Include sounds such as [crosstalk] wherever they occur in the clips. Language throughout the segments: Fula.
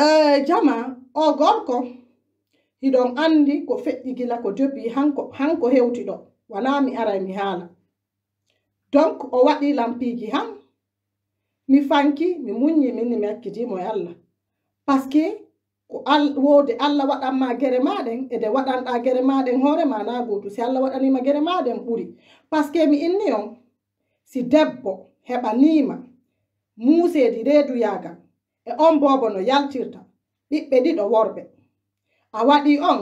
Eh, jama o gorko hiɗon andi ko feƴƴi gila ko jobi hanko hanko hewti ɗo. Wala mi ara mi haala. Donc o waɗi lampiji han mi fanki mi munyi minni mi hakkitimo e allah. Par ce que ko woode allah waɗanma gere maɗen ede waɗanɗa gere maɗen hoorema na gotu si allah waɗanima gere maɗen ɓuuri par ce que mi inni on si debbo heɓanima muuseedi reedu yaagal e on bobo no yaltirta. Ɓiɓɓe ɗiɗo worɓe. A waɗi on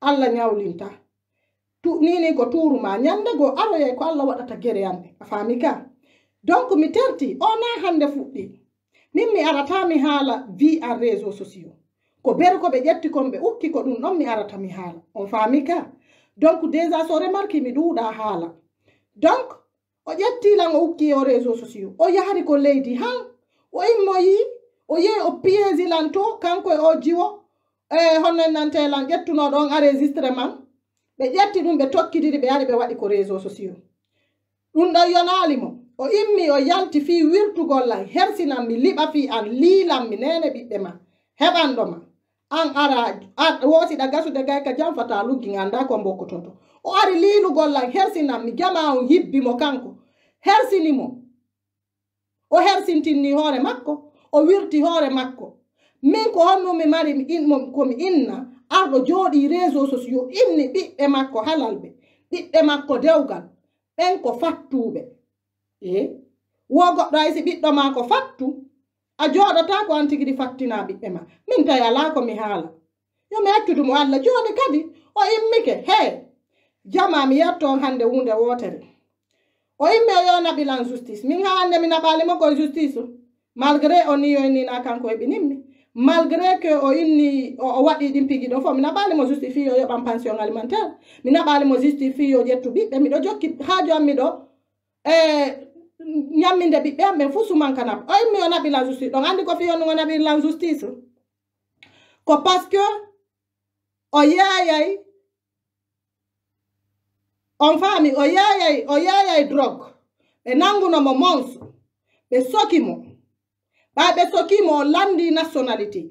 allah nyawlinta. Nini ko turuma nyande go aroye ko allah waɗata gere yande a fami ka? Donc mi terti o na hande fuɗɗi. Min mi arata mi haala vi en réseau sociaux. Ko berko ɓe ƴetti kon ɓe ukki ko ɗum ɗon mi arata mi haala. On fami ka? Donc déjà so remarki mi ɗuuɗa haala. Donc o ƴettilan o ukki o réseau sociaux. O yahri ko leydi han? O immoyi o yehi o piési lan to kanko e o jiwo e honnennante lan ƴettuno ɗon enregistre man. Ɓe ƴetti ɗum ɓe tokkidiri ɓe yari ɓe waɗi ko réseau sociaux. Ɗum ɗon yonali mo. O immi o yalti fi wirtugollan hersinan mi liɓa fi an liilan mi nene ɓiɓɓe ma heɓanɗo ma. An ara wosiɗa gasude gay ka jam fata luggi ganda ko mbokkototo o ari liilugollan hersinan mi jama on hibbimo kanko. Hersinimo o hersintinni hoore makko. o wirti hoore makko. Min ko honno mi mari mi komi inna arɗo jooɗi réseau sociaux inni ɓiɓɓe makko halalɓe ɓiɓɓe makko dewgal ɓen ko fattuɓe. E? Wo goɗɗo aysi ɓiɗɗo ma ko fattu a jooɗata ko an tigiɗi fattina ɓiɓɓe ma. Min tawi ala ko mi haala. Yo mi accudumo allah jooni kadi o immike he jama mi yetto hande wunde wotere o immi o yo naɓilan justice min ha hannde mi naɓalimo koye justice malgré o ni yoynina kanko e ɓinimmi malgré que o inni o waɗi ɗin pigi ɗo fof mi naɓalimo justifie o yoɓan pension alimentaire mi naɓalimo justifie o ƴettu ɓiɓɓe miɗo jokki haajo am miɗo e ñamminde ɓiɓɓe am ɓen fuu sumanka naɓ o immi o naɓilan justice ɗon andi ko fiyonugo naɓirlan justice ko parce que o yeyay on faami o yeyay o yeyay drogue ɓe nangunomo monso ɓe sokimo ɓa ɓe sokimo o landi nationalité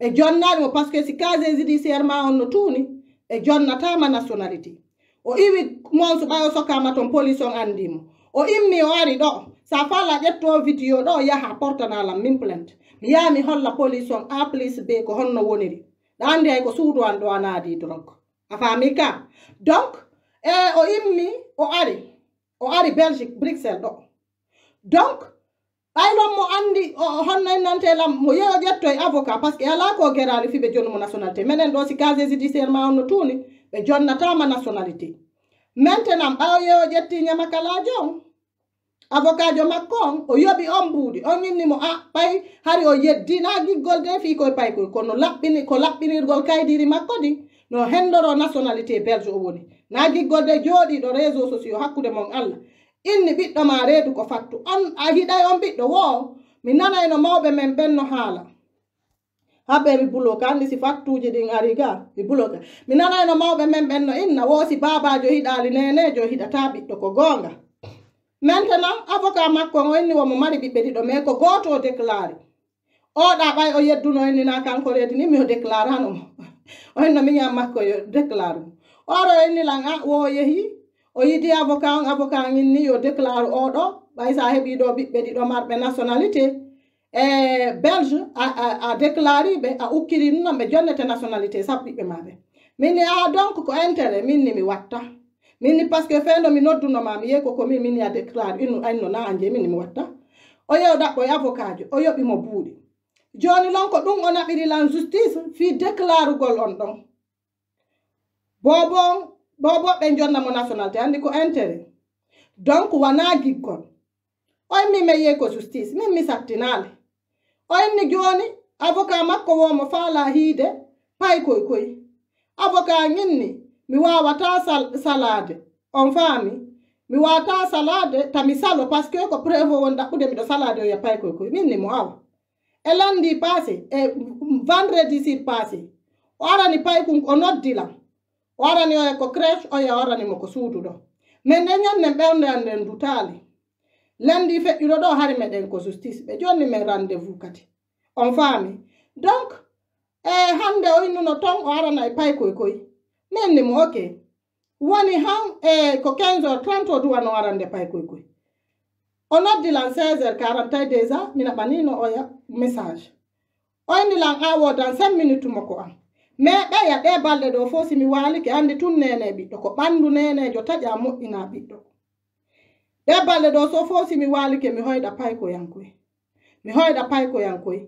ɓe jonnanimo par ce que si case judiciaire ma on no tuuni ɓe jonnatama nationalité o iwi mon so ɓay o sokkama ton police on andimo o immi o ari ɗo sa fala ƴetto vidéo ɗo yaha portanalam min plainte. Mi yaha mi holla police on a plus b ko honno woniri. Ɗa andi hay ko suudu an ɗo a naadi drog a faami ka? Donc e o immi o ari o ari belgique bruxelles ɗo. Donc ɓaynon mo anndi o honnaynantelam mo yehi ƴetto e avocat par ce que ala ko gerali fi ɓe jonnumo nationalité. Minen ɗo si casier judiciaire ma on no tuuni ɓe jonnatama nationalité. Maintenant ɓawo yehi ƴetti ñamakalajo on avocat jo makko on o yoɓi on mbuuɗi on innimo a ɓay hari o yeddina giggol de fi koye paykoy kono laɓɓini ko laɓɓinirgol kaydiri makko ɗi no hendoro nationalité belge o woni. Na giggol de jooɗiɗo réseau sociaux hakkude mon allah. inni ɓiɗɗo ma reedu ko fattu. On a hiɗay on ɓiɗɗo wo mi nanayno mawɓe men ɓenno haala. Haɓe mi buloka andi si fattuji ɗin ari ga mi buloka mi nanayno mawɓe men ɓenno inna woosi si babajo hiɗali nenejo hiɗata ɓiɗɗo ko goonga. Maintenant avocat makko o inni womo mari ɓiɓɓe ɗiɗo mais ko gooto o déclari oɗa ɓay o yedduno innina kanko reedi ni mi o déclare hanomo [laughs] o inno miñam makko yo déclare oro aro innilan a ah, wo yeehi o yidi avocat on avocat inni yo déclare oɗo ɓay sa heeɓi ɗo ɓiɓɓe ɗiɗo marɓe nationalité e belge a déclari ɓe a ukkiri nunon ɓe jonnete nationalité sab ɓiɓɓe maɓe minni a donc ko intérêt minni mi watta. Minni par ce que fendo mi noddunoma mi yehi koko min minni a déclare inno ayno na anje minni mi watta. O yew ɗaɓɓo e avocat jo o yoɓimo buuɗi joni lon ko ɗum o naɓirilan justice fi déclarugol on ɗon bobon bobo ɓe jonnamo nationalité andi ko intérêt. Donc wana giggol oy mi me yehi ko justice min mi sattinale oyinni joni avocat makko womo faala hiide pay koy koy. Avocat ñinni mi wawata sal salade on faami mi wawata salade tami salo par ce que ko preuve won ɗaɓɓude miɗo salade o ya pay koy koy. Minni mo awa. E lundi passé e vendredi sur passé o arani pay kum o noddilam o arani oye ko crèche oye o aranimo ko suudu ɗo min nde ñannen ɓernde an nden dutali lundi feƴƴuɗo ɗo hari meɗen ko justice ɓe jonni min rendez vous kadi. On faami. Donc e hande o innuno ton o arana e pay koy koy. Min ni mo ok. Woni han e ko 15 heures 30 o duwano arande pay koy koy. O noddi lan 16 heures 40 déjà mina ɓanino oya message. Oyni lan awodan 5 minute mako am mais ɓeya ɗe balɗe ɗo fo simi waaliki anndi tun nene ɓiɗɗo ko ɓanndu nenejo taƴa moƴƴina ɓiɗɗo. Ɗe balɗe ɗo so fo simi waalike mi hoyɗa paykoyankoy mi hoyɗa paykoyankoy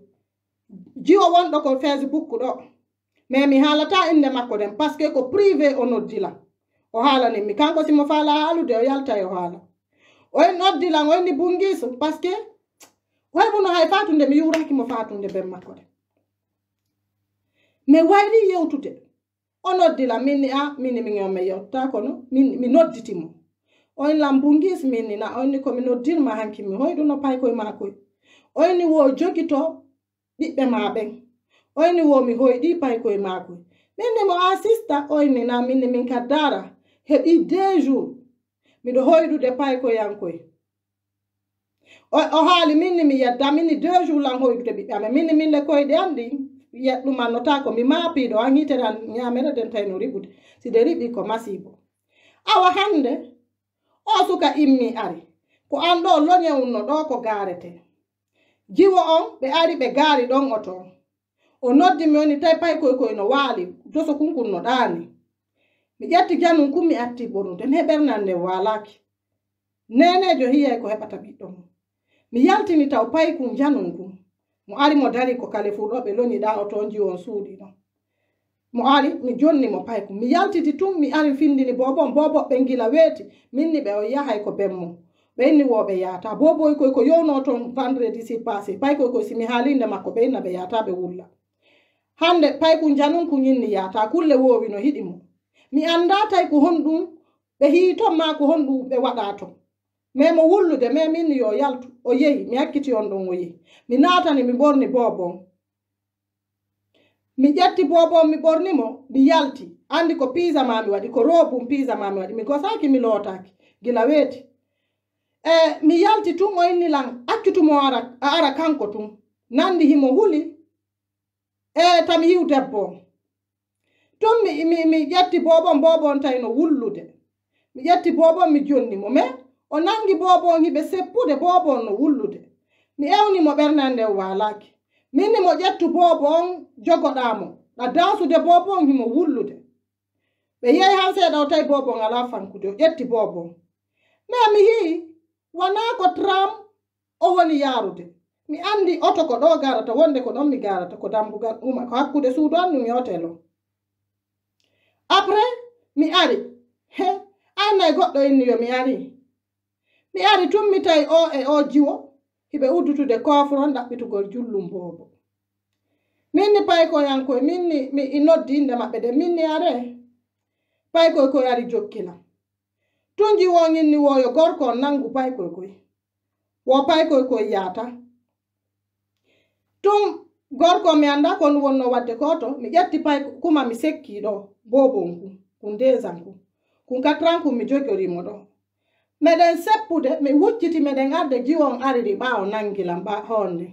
jiwo wonɗo ko facebook ɗo mais mi haalata innde makko ɗen par ce que ko privé o noddilam o haalani mi kanko simo faala haalude o yalta e o haala. Oy noddilan oyni bungiso par ce que oy ɓuno hay fatunde mi yurakimo fatunde ben makko ɗen mi wayri yewtude. O noddila minni a minni min on mi yewtata kono mi nodditimo. On lambungis minni na onni komi noddirma hanki mi hoyɗuno paykoye makoye onni wo jogito ɓiɓɓe maɓen oyni wo mi hoyɗi paykoye makoye minni mo assista oyni na minni min kaddara heɓi deux jours miɗo hoyɗude paykoyankoye o haali minni mi yedda minni deux jours lan hoyɗude ɓiɓɓe amen minni minne koyɗe an anɗi ko mi maapiiɗo an nyamere den ñamere den tawno si de riɓi ko masibo. Awa hande o suka immi ari ko an ɗo loñewunno ɗo ko garete jiwo on ɓe ari ɓe gaari ɗon o ton o noddi mi woni tawi pay koy koy no waali doso kunkun no ɗaani mi ƴetti janum kummi atti ɓorude he ɓernan nden waalaaki nenejo hiyay ko heɓata ɓiɗɗo mum mi yaltini taw pay kun janum kum mo ari mo dari ko kale fuɗo ɓe loñiɗa o ton jiwon suuɗi mo ari mi jonni mo payko mi yaltiti tun mi ari findini bobon bobo ɓe gila weti minni ɓe o yahay ko bemmo. Ɓe inni woɓe yata boboy koy ko yowno toon vendredi si passé paykoy koy simi haalinde makko ɓe inna ɓe yata ɓe wulla. Hande payku njanun ku yinni yata kulle wowi no hiɗi mo. Mi anda tay ko honɗum ɓe hiiton ma ko honɗum ɓe waɗa mais mo wullude mais ni yo yaltu o yehi mi hakkiti on ɗon o yehi. Mi natani mi ɓorni bobon mi ƴetti bobo mi ɓornimo mi yalti. Andi ko pisa mami waɗi ko robum pisa mami waɗi. Mi gosaki mi lotaki gila weeti. E mi yalti tun o innilan accitumo ara a ara kanko tun. Nandi himo huli e tami hiw debbo. Tun mi, mi, mi ƴetti bobon mbobo tawi no wullude. Mi ƴetti bobon mi jonnimo mais o nangi bobon hiɓe seppude bobon no wullude mi ewnimo ɓernande walaki minni mo ƴettu boobo on jogoɗamo ɗa dasude boobo on himo wullude ɓe yehi han seeɗa o tawi boobo on ala fankude o ƴetti boobo on mais mi yii wona ko tram o woni yarude. Mi andi oto ko ɗo garata wonde ko ɗon mi garata ko dambugal uma. Ko hakkude suudu annu mi hotel o après mi ari. He annay goɗɗo inni yo mi ari mi ari tun mi tawi o e o jiwo hiɓe uddutude kofron ɗaɓɓitugol jullum boobo minni paykoyankoye minni mi noddi inde maɓɓe de minni are? Paykoy koy ari jokkila tun jiwoginni woyo gorko on nangu paykoy koy wo paykoy koy yaata. Tun gorko mi anda kon wonno wadde koto mi ƴetti pay kuma mi sekki ɗo bobon ku kun desan ku kun katran kum mi jogorimo ɗo meɗen seppude mi wucciti meɗen arde jiwon ariri ɓawo nangilam ɓa honde.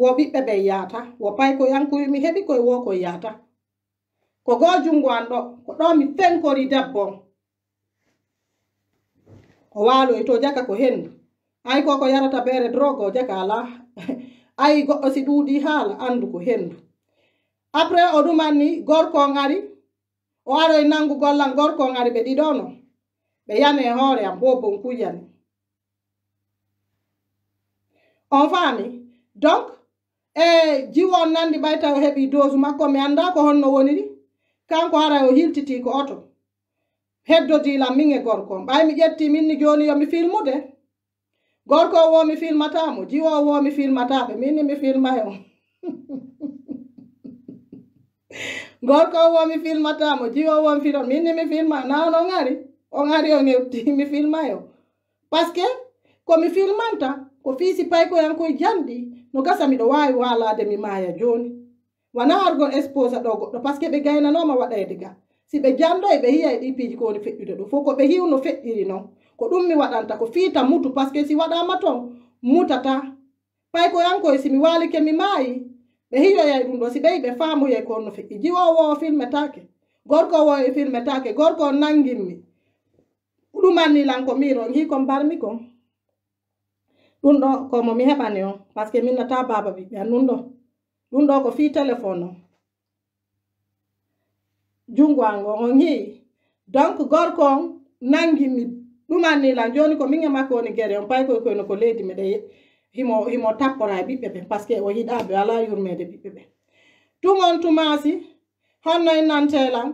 Wo ɓiɓɓe ɓe yaata wo pay ko yankuy mi heɓi koye wo koye yaata ko go jungo an ɗo ko ɗo mi fenkori debbo. O waloy to jaka ko hendu ay ko ko yarata bere drogue o jaka ala. [laughs] Ay goɗɗo si ɗuuɗi haala andu ko hendu. Après o ɗumanni gorko ngari o aroy nangu gollan gorko ngari ɓe ɗiɗono ɓe yane hoore am bobon kuyani on faami donc e jiwo on nandi ɓayta o heɓi dose makko mi anda ko honno woniri kanko hara o hiltiti ko oto. Heddodilam min e gorko. Ɓay mi ƴetti minni joni yomi filmude. Gorko o womi filmatamo jiwo o womi filmataɓe minni mi filmay o [laughs] gorko o womi filmatamo jiwo o womi filma minni mi filma nan on ari on ari o eu [laughs] mi filmayo o que komi filmanta ko fiisi paykoyankoye janɗi no gasa miɗo wawi walade mi maya joni. Wona argon expose ɗo goɗɗo par ce que ɓe gaynanoma waɗayde ga si ɓe e ɓe hiyay ɗi piiji ko woni feƴƴude ɗo fof ko ɓe hiwno feƴƴiri noon ko ɗum mi waɗanta ko fiita mutu par que si waɗama ton mutata. Pay ko yankoye simi walike mi maayi ɓe hiyoyay ɗum ɗo si ɓeyi ɓe faamoye ko no feƴƴi jiwowo o filmetake gorko wo e filmetake gorko nanginmi ɗumannilan ko miron hi kon barmi kon ɗum ɗo komo mi heɓani on par ce que minnata baba ɓiɓɓe an ɗum ɗo ɗum ɗo ko fi téléphone o jungo ango on hi. Donc gorko on nanginmi ɗumannilan joni ko min e makko woni gueɗe on pay koy koyno ko leydi miɗe himo himo tappora e ɓiɓɓe ɓe par ce que o yiɗaɓe ala yurmede ɓiɓɓe ɓe tumon tumasi. Honno e nantelan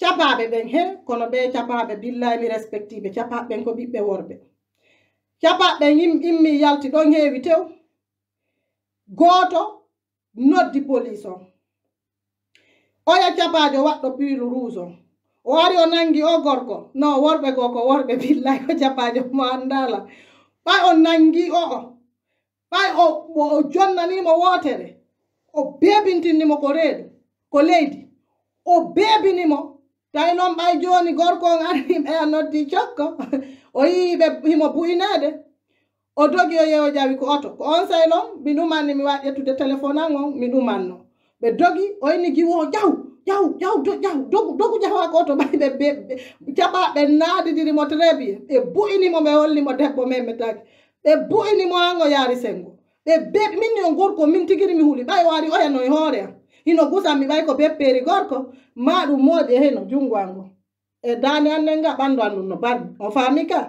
capaɓe ɓen he kono ɓe capaɓe billahi mi respectiɓe capaɓen ko ɓiɓɓe worɓe. Capaɓe immi yalti ɗon heewi tew. Gooto noddi police o. Oya capajo waɗɗo piilu rouge o o wari o nangi o gorko. No worɓe goo ko worɓe billahi ko capajo mo andala ɓay o nangi o o. Ɓay o jonnanimo wootere. O beebintinnimo ko reedu ko leydi. O beebinimo tawi noon ɓay joni gorko on ari ɓe a noddi cokko o yiiɓe himo buyinede o dogi o yewo ƴawi ko oto [laughs] ko on say noon mi ɗumanni mi wawi ƴettude téléphone an on mi ɗumanno ɓe dogi o inni giwo jaw jaw jaw jaw dogu dogu jawa ko oto ɓay ɓe ɓe caɓa ɓe naadidirimo très bien ɓe buyinimo ɓe hollimo debbo men ɓe taki ɓe buyinimo an o yaari sengo ɓe beɓi minni o gorko min tigiri mi huuli ɓay o ari oyano e hoore am hino gusan mi ɓay ko bepperi gorko? Ma ɗum moƴi e heno jungo ango e dani annen ga ɓandu an ɗum no barmi o faami ka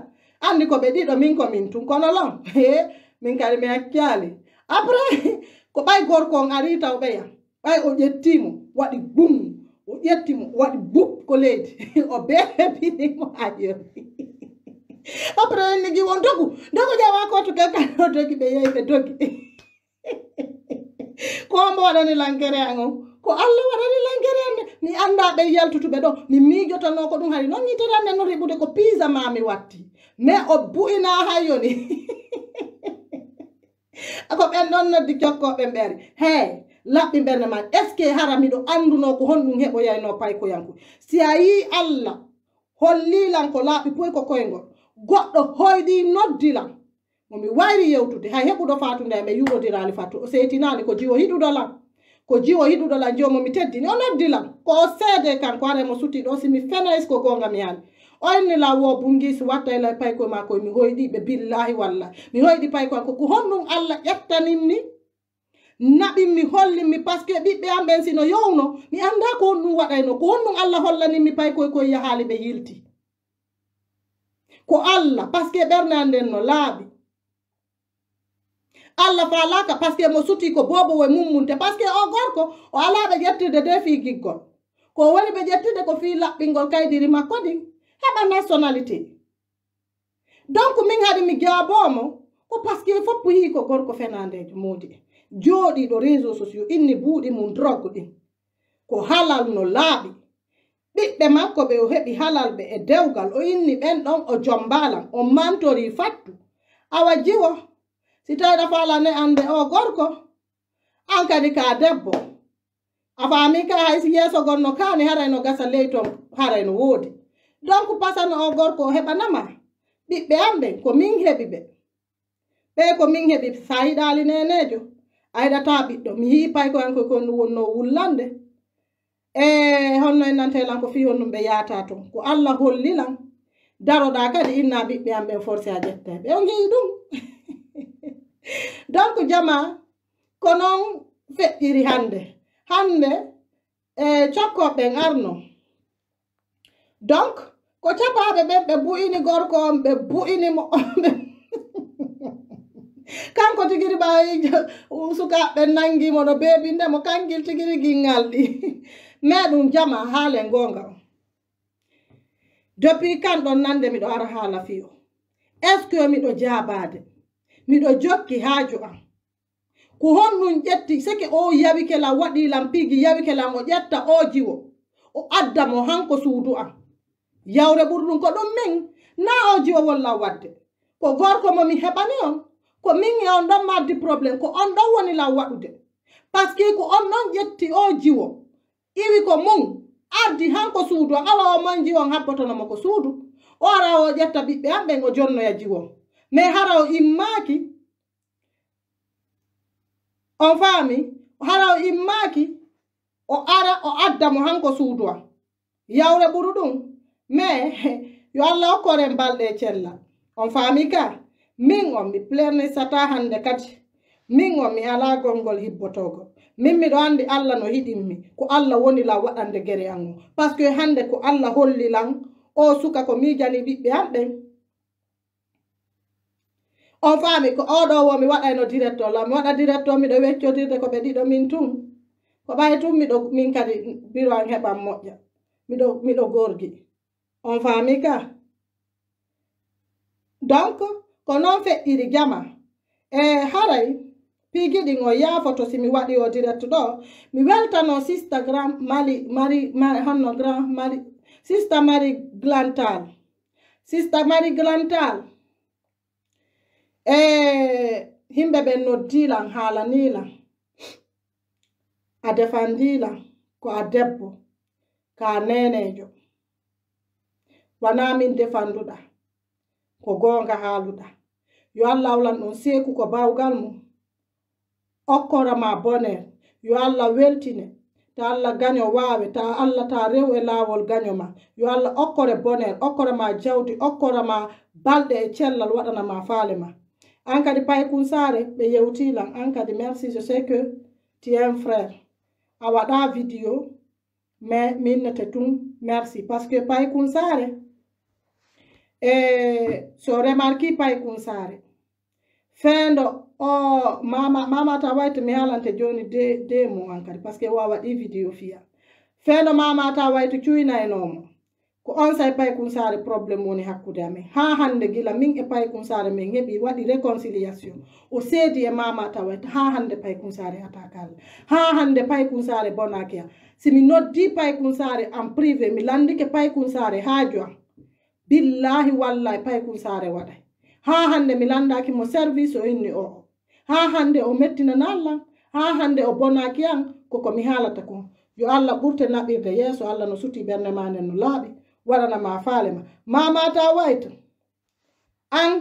andi ko ɓe ɗiɗo min ko min tun kono lon [laughs] e min kadi mi hakkiyali après [laughs] ko ɓay gorko on ari taw ɓeya ɓay o ƴettimo waɗi gum o ƴettimo waɗi bub ko leydi [laughs] o beɓinimo ha ƴewi après nigi won dogu dogu jawa koto kakano dogi ɓe yehi ɓe dogi ko mbo waɗani lankere an on ko allah waɗani lankere an mi annda ɓe yaltutuɓe ɗo mi miijotanno ko ɗum hari. Non yitata nden no riɓude ko pisa mami watti. Mais o bu'ina hayyoni [laughs] ko ɓen ɗon noddi jokkoɓe mbeere hey laɓɓi mberde ma est ce que hara miɗo annduno ko honɗum heɓoyayno paykoyanku si a yi allah hollilan ko laaɓi poy ko koyngol goɗɗo hoyɗi noddilan momi wayri yewtude. Hay heɓuɗo fatude ami yurodirali fatu. O seytinali ko jiwo hiɗuɗolam ko jiwo hiɗuɗo lam jiwo momi teddini o noddilam ko o seede kan ko aremo suti ɗo simi fenays ko gonga mi yani oyni lawo bungisi watta ela lay paykoye ma koye mi hoyɗiɓe billahi walla. Mi hoyɗi paykoye am ko honɗum allah ƴettaninmi naɓinmi hollinmi par ce que ɓiɓɓe am ɓen sino yowno mi anda ko honɗum waɗayno ko honɗum allah hollaninmi paykoye koye yahaali ɓe yilti. Ko allah par ce que ɓernde an nden no laaɓi. allah falaka par ce que mo suti ko bobo we mummunte par ce que o gorko o alaɓe ƴettirde de fi giggol ko woni ɓe ƴettirde ko fi laɓɓingol kaydiri makko ɗin heɓa nationalité. Donc min haɗi mi jabomo ko par ce que foppo yihi ko gorko fenandejo modi. Jooɗiɗo réseau sociaux inni buuɗi mum drogue ɗin ko halal no laaɓi. Ɓiɓɓe makko ɓe o heɓi halal ɓe e dewgal o inni ɓen ɗon o jombalan o mantori fattu. Awa jiwo si tawi ɗo falane annde o gorko an kadi ka debbo. A faami ka hay si yeeso gonno kani harayno gasa ley ton harayno woodi. Donc pasano o gorko o heɓanama ɓiɓɓe am ɓe ko min heɓi ɓe. Ɓe ko min heɓi sa hiɗali nenejo a yiɗata ɓiɗɗo. Mi hiipay ko hanko kon wonno wullande. E honno en nantelan ko fi honɗum ɓe yaata ton ko allah hollilan daroɗa kadi inna ɓiɓɓe am ɓen forcé a ƴettaɓe o jeeyi ɗum. [laughs] donc jama ko noon feƴƴiri hande. Hande e cokkoɓen arno donc ko capaɓe ɓen ɓe bu'ini gorko on ɓe bu'inimo [laughs] kanko tigiri ɓawi sukaɓe nangimo no bebindemo kankil tigiri gingal ɗi mais [laughs] ɗum jama haalen gonga o depuis kan ɗon nande miɗo ara haala fiyo? Est ce que miɗo jabade miɗo jokki haaju am. Ko honɗum ƴetti seke o yawikela waɗilam pigi yawikelam o ƴetta o jiwo. O adda mo hanko suudu am. Yawre ɓurɗum ko ɗum min na o jiwo wolla wadde. Ko gorko momi heɓani on ko min e on ɗon maddi probléme ko on ɗon woni law waɗude. Par ce que ko on ɗon ƴetti o jiwo. Iwi ko mum ardi hanko suudu on awa o man jiwon habbotonomo ko suudu. O ara o ƴetta ɓiɓɓe am ɓen o jonnoya jiwon mais hara o immaaki on faami hara o immaaki o ara o adda mo hanko suudu am yawre ɓuru ɗum mais [laughs] yo allah hokkoren balɗe cella. On faami ka? Min on mi plernisata hannde kadi. Min on mi alaa golngol hibbotoogo. Min miɗo anndi allah no hiɗinmi ko allah woni la waɗande gere an o. Par ce que hannde ko allah holli lan o suka ko miijani ɓiɓɓe anɗen on faami ko oɗo wo mi waɗayno directeur la mi waɗa directeur miɗo weccodirde ko ɓe ɗiɗo min tun. Ko ɓay tun miɗo min kadi biro an heɓan moƴƴa. Miɗo miɗo gorgi. On faami ka? Donc ko noon feƴƴiri jama. E haray pigiɗin o yaafoto simi waɗi o direct ɗo mi weltano sistagram mali mari honno grand mari sista mari glantal. Sista mari glantal e himɓe ɓen noddilan haalanilan a defandilan ko a debbo ka a nenejo wana min defanduɗa ko gonga haaluɗa. Yo allah awlan ɗon seeku ko bawgal mum okkorama boner yo allah weltine ta allah gaño waawe ta allah ta rew e laawol gaño ma. Yo allah okkore boner okkorama jawdi okkorama balɗe e cellal waɗanama faale ma. Ankadi Paikounsare, Beyeutil, Ankadi, merci, je sais que tu es un frère. Awada vidéo, mais Minnetetum, merci. Parce que Paikounsare, et so remarqué Paikounsare, fendo o mama mama tawayto mi haalante joni de de mo an kadi par ce que wawaɗi vidéo fiya fendo mama tawayto cuyna e nomo ko on say paykun saare probléme woni hakkude amen. Ha hande gila min e paykun saare men heɓi waɗi réconciliation. O seedi e mama tawata hande paykun saare atakalla haa hannde paykumsaare bonaki am. Simi noddi paykun saare en privé mi landike paykun saare haaju am. Billahi walla paykun saare waɗay. Ha hande mi landaki mo service o inni o. Ha hande o mettinanallam ha hande o bonaki am koko mi haalata kon yo allah ɓurte naɓirde yeeso allah no suti ɓernde ma nden no laaɓi. waɗanama faalema mamata wayta an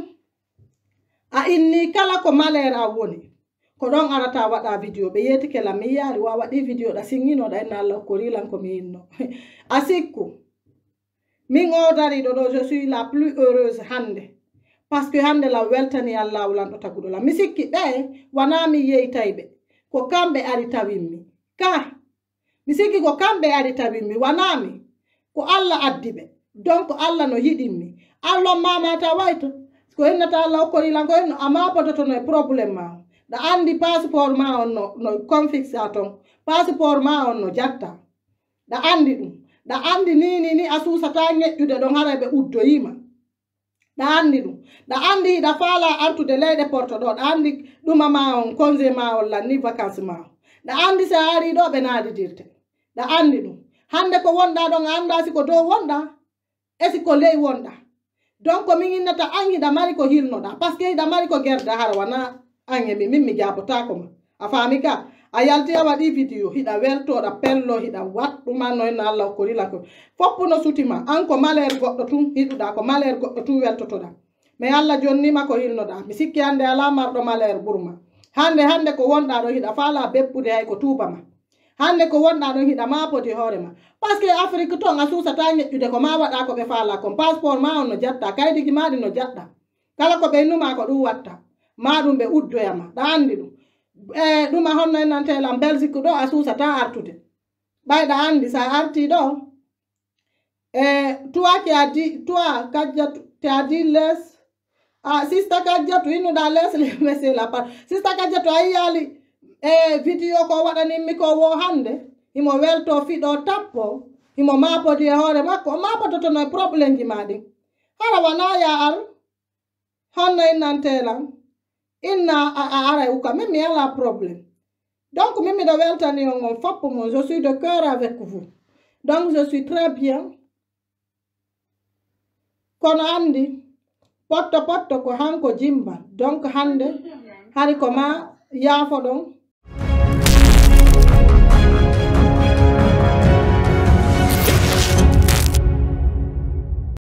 a inni kala ko malere a woni. Ko ɗon arata waɗa vidéo ɓe yetike lam mi yaari wa waɗi vidéo ɗa sigginoɗa en allah korilan komi inno. [laughs] A sikku min o dariɗo ɗo je suis la plus heureuse hande par ce que hande la weltani allah wulanɗo taguɗo lam mi sikki ɓe wana mi yeytayɓe ko kamɓe ari tawinmi ka mi sikki ko kamɓe ari tawinmi wanami ko allah addi ɓe. Donc allah no yiɗinmi allah mamata wayto. Ko hennata allah hokkorilanko henno ama pototono e probléme ma o. Ɗa andi passeport ma on no no confixa ton. Passeport ma on no jatta. Ɗa andi ɗum. Ɗa andi nini ni a susata ñeƴƴude ɗon hara ɓe uddoyima. Ɗa andi ɗum. Ɗa andi ɗa faala artude leyɗe porto ɗo. Ɗa andi ɗuma ma on congé ma on lanni vacance ma o ɗa andi so a ari ɗo ɓe naadidirte. Ɗa andi ɗum. hande ko wonɗa ɗon anda siko dow wonɗa e siko ley wonɗa donc min innata an hiɗa mari ko hilnoɗa par ce que hiɗa mari ko gerde hara wona an emi min mi jabotako ma. A faami ka a yalti a waɗi vidéo hiɗa weltoɗa pello hiɗa watɗuma noyno allah okkorila ko foppu no sutima an ko malere goɗɗo tun hiɗuɗa ko malere goɗɗo tun weltotoɗa. Mais allah jonnima ko hilnoɗa mi sikki hande ala marɗo malere ɓurma. Hande hande ko wonɗa ɗo hiɗa faala beppude hay ko tubama hande ko wonɗa ɗon hiɗa ma poti hoore ma. Par ce que afrique ton a susata ñeƴƴude ko ma waɗa ko ɓe faala kon passeport ma on no jatta kaydiji maɗi no jaɗɗa. Kala ko ɓeynuma ko ɗum watta ma ɗum ɓe uddoyama ɗa andi ɗum. E ɗuma honno en nantelam belgique ɗo a susata artude. Ɓayɗa andi sa arti ɗo. E toi qui a dit toi kajjatu te a dit les a sista kajjatu innuɗa les [laughs] les le la part sista kajjatu a yiyali e vidéo ko waɗaninmi ko wo hande imo welto fiɗo tappo imo mapodi e hoore makko o mapototono e probléme ji maɗin hara wana ya ar honno innantelam inna a ara uka min mi ala probléme donc min miɗo weltani on on foppo mon je suis de cœur avec vous. Donc je suis très bien. Kono andi potto potto ko hanko jimba. Donc hande hari ko ma yaafo ɗon